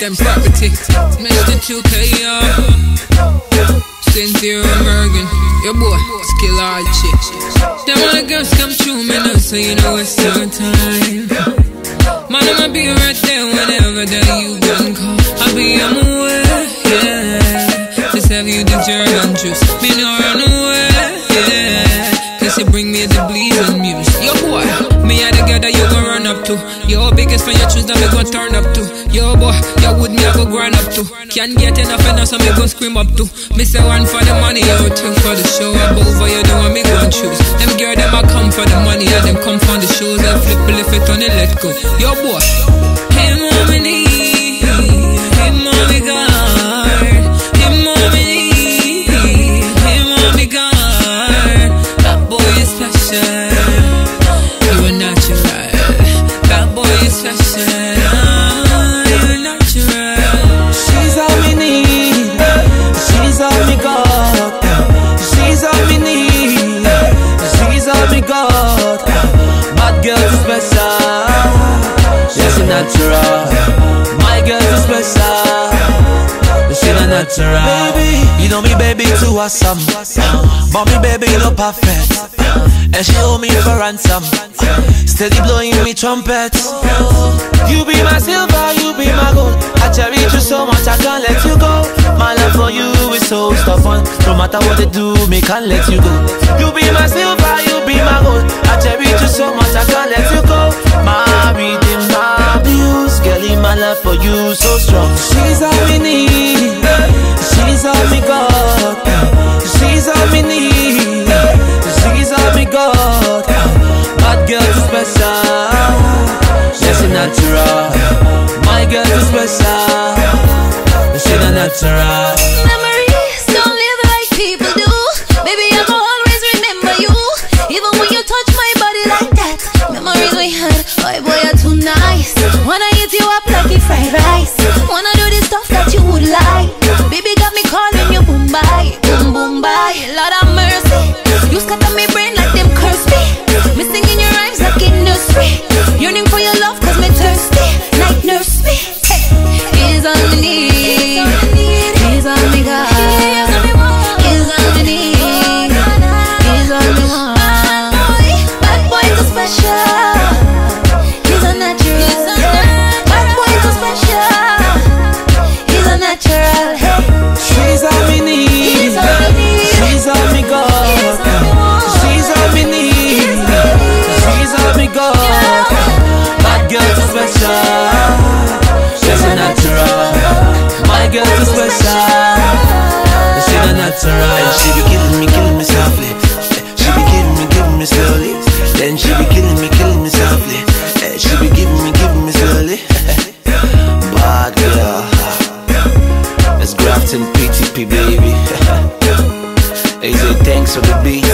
them property. Mr. 2Kay, Cynthia Morgan, your boy, skill hard chick. Them all the girls come true, me know, so you know it's your time. Man, I'ma be right there whenever that you done call. I'll be on my way, yeah. Just have you the German juice. Me no run away, muse. Boy, me and the girl that you gon' run up to. Your biggest fan, you choose that me gon' turn up to. Yo, boy, yo, would me I go grind up to. Can't get enough enough, so me gon' scream up to. Me say one for the money, yo, two for the show. Above what you do, and me gon' choose. Them girl, them I come for the money, and them come for the shows. I flip, lift it on let go. Yo, boy, need, hey, mommy, God, hey, mommy, need, hey, mommy, God. That boy is special. She's a natural. Baby, you know me, baby, too awesome. But me, baby, you know perfect. And she hold me for ransom. Steady blowing me trumpets. You be my silver, you be my gold. I cherish you so much, I can't let you go. My love for you is so stubborn. No matter what they do, me can't let you go. You be my silver, you be my gold. I cherish you so much, I can't let you go. My redeem, my abuse. Girlie, my love for you so strong. Natural. My girl is special. She's a natural. Memories don't live like people do. Baby, I will always remember you. Even when you touch my body like that. Memories we had, boy, boy, you're too nice. Wanna eat you up like fried rice. Wanna do the stuff that you would like. Baby, got me calling girl too special. She not natural. And she be killing me, killing me softly. She be giving me, giving me slowly. Then she be killing me, killing me softly. She be giving me, giving me slowly. Bad girl. It's Grafton PTP, baby. Hey, thanks for the beat.